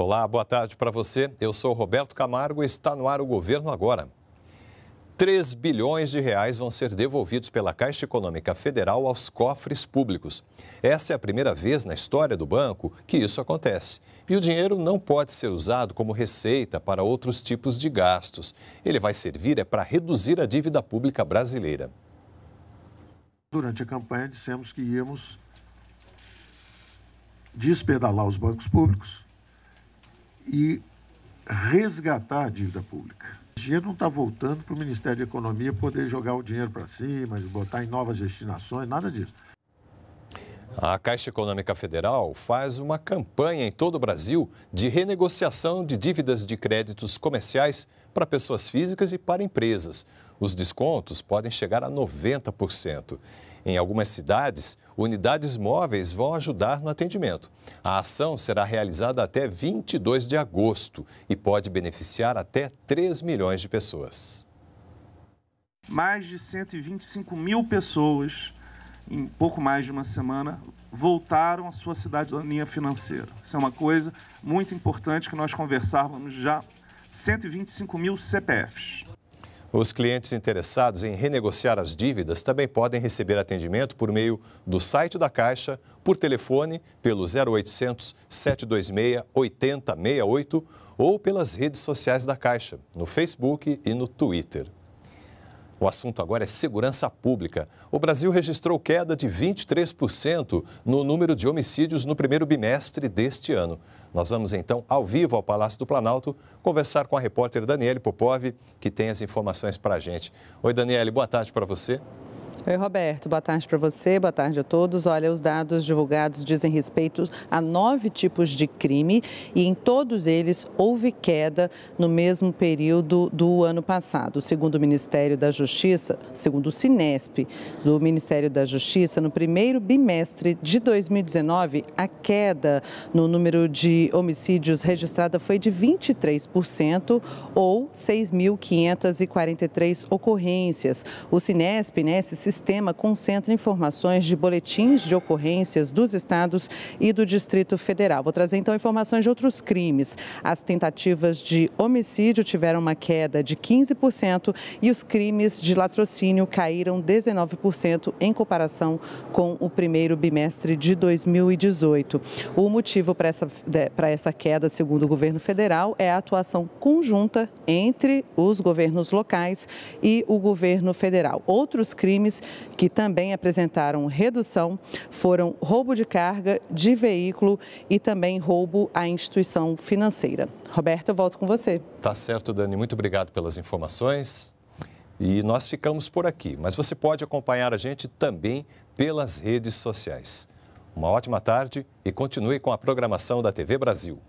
Olá, boa tarde para você. Eu sou Roberto Camargo e está no ar o Governo Agora. 3 bilhões de reais vão ser devolvidos pela Caixa Econômica Federal aos cofres públicos. Essa é a primeira vez na história do banco que isso acontece. E o dinheiro não pode ser usado como receita para outros tipos de gastos. Ele vai servir é para reduzir a dívida pública brasileira. Durante a campanha dissemos que íamos despedalar os bancos públicos e resgatar a dívida pública. O dinheiro não está voltando para o Ministério da Economia poder jogar o dinheiro para cima, botar em novas destinações, nada disso. A Caixa Econômica Federal faz uma campanha em todo o Brasil de renegociação de dívidas de créditos comerciais para pessoas físicas e para empresas. Os descontos podem chegar a 90%. Em algumas cidades, unidades móveis vão ajudar no atendimento. A ação será realizada até 22 de agosto e pode beneficiar até 3 milhões de pessoas. Mais de 125 mil pessoas, em pouco mais de uma semana, voltaram à sua cidadania financeira. Isso é uma coisa muito importante que nós conversávamos já 125 mil CPFs. Os clientes interessados em renegociar as dívidas também podem receber atendimento por meio do site da Caixa, por telefone pelo 0800 726 8068 ou pelas redes sociais da Caixa, no Facebook e no Twitter. O assunto agora é segurança pública. O Brasil registrou queda de 23% no número de homicídios no primeiro bimestre deste ano. Nós vamos então, ao vivo ao Palácio do Planalto, conversar com a repórter Daniele Popov, que tem as informações para a gente. Oi, Daniele, boa tarde para você. Oi, Roberto. Boa tarde para você, boa tarde a todos. Olha, os dados divulgados dizem respeito a nove tipos de crime e em todos eles houve queda no mesmo período do ano passado. Segundo o Ministério da Justiça, segundo o Sinesp do Ministério da Justiça, no primeiro bimestre de 2019, a queda no número de homicídios registrada foi de 23% ou 6.543 ocorrências. O Sinesp, né, esse sistema concentra informações de boletins de ocorrências dos estados e do Distrito Federal. Vou trazer então informações de outros crimes. As tentativas de homicídio tiveram uma queda de 15% e os crimes de latrocínio caíram 19% em comparação com o primeiro bimestre de 2018. O motivo para essa, para essa queda, segundo o governo federal, é a atuação conjunta entre os governos locais e o governo federal. Outros crimes que também apresentaram redução foram roubo de carga, de veículo e também roubo à instituição financeira. Roberto, eu volto com você. Tá certo, Dani. Muito obrigado pelas informações. E nós ficamos por aqui, mas você pode acompanhar a gente também pelas redes sociais. Uma ótima tarde e continue com a programação da TV Brasil.